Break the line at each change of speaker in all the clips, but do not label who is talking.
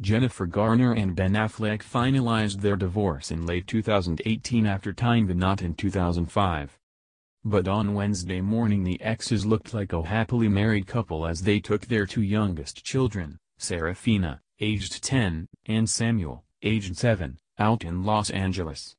Jennifer Garner and Ben Affleck finalized their divorce in late 2018 after tying the knot in 2005. But on Wednesday morning the exes looked like a happily married couple as they took their two youngest children, Serafina, aged 10, and Samuel, aged 7, out in Los Angeles.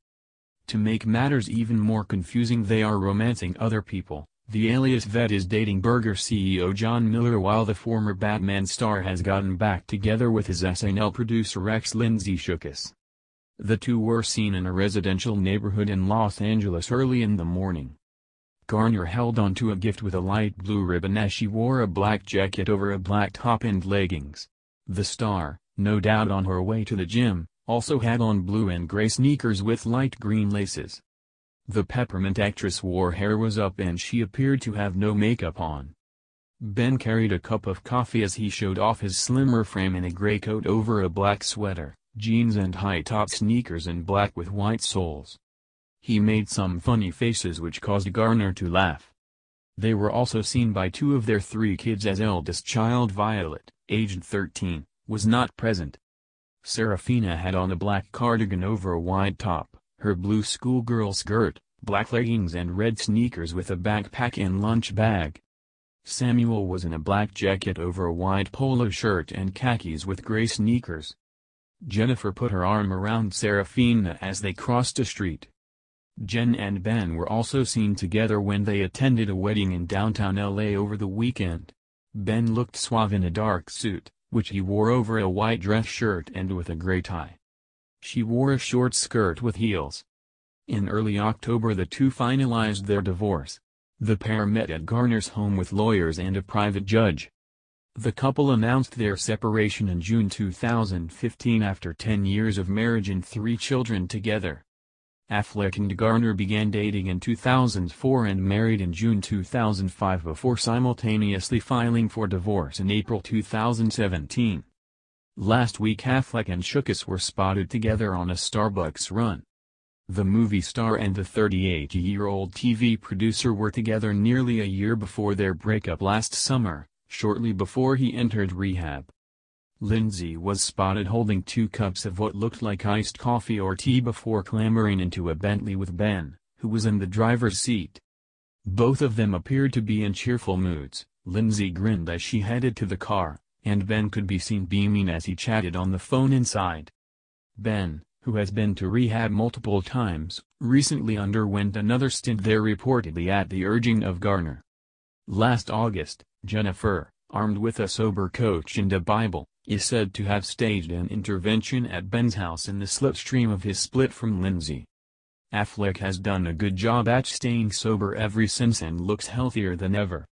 To make matters even more confusing they are romancing other people, the alias vet is dating Burger CEO John Miller while the former Batman star has gotten back together with his SNL producer Rex Lindsay Shookus. The two were seen in a residential neighborhood in Los Angeles early in the morning. Garner held onto a gift with a light blue ribbon as she wore a black jacket over a black top and leggings. The star, no doubt on her way to the gym, also had on blue and gray sneakers with light green laces. The peppermint actress wore hair was up and she appeared to have no makeup on. Ben carried a cup of coffee as he showed off his slimmer frame in a gray coat over a black sweater, jeans and high-top sneakers in black with white soles. He made some funny faces which caused Garner to laugh. They were also seen by two of their three kids as eldest child Violet, aged 13, was not present. Serafina had on a black cardigan over a wide top her blue schoolgirl skirt, black leggings and red sneakers with a backpack and lunch bag. Samuel was in a black jacket over a white polo shirt and khakis with gray sneakers. Jennifer put her arm around Serafina as they crossed a street. Jen and Ben were also seen together when they attended a wedding in downtown LA over the weekend. Ben looked suave in a dark suit, which he wore over a white dress shirt and with a gray tie. She wore a short skirt with heels. In early October the two finalized their divorce. The pair met at Garner's home with lawyers and a private judge. The couple announced their separation in June 2015 after 10 years of marriage and three children together. Affleck and Garner began dating in 2004 and married in June 2005 before simultaneously filing for divorce in April 2017. Last week Affleck and Shookus were spotted together on a Starbucks run. The movie star and the 38-year-old TV producer were together nearly a year before their breakup last summer, shortly before he entered rehab. Lindsay was spotted holding two cups of what looked like iced coffee or tea before clambering into a Bentley with Ben, who was in the driver's seat. Both of them appeared to be in cheerful moods, Lindsay grinned as she headed to the car, and Ben could be seen beaming as he chatted on the phone inside. Ben, who has been to rehab multiple times, recently underwent another stint there reportedly at the urging of Garner. Last August, Jennifer, armed with a sober coach and a Bible, is said to have staged an intervention at Ben's house in the slipstream of his split from Lindsay. Affleck has done a good job at staying sober ever since and looks healthier than ever.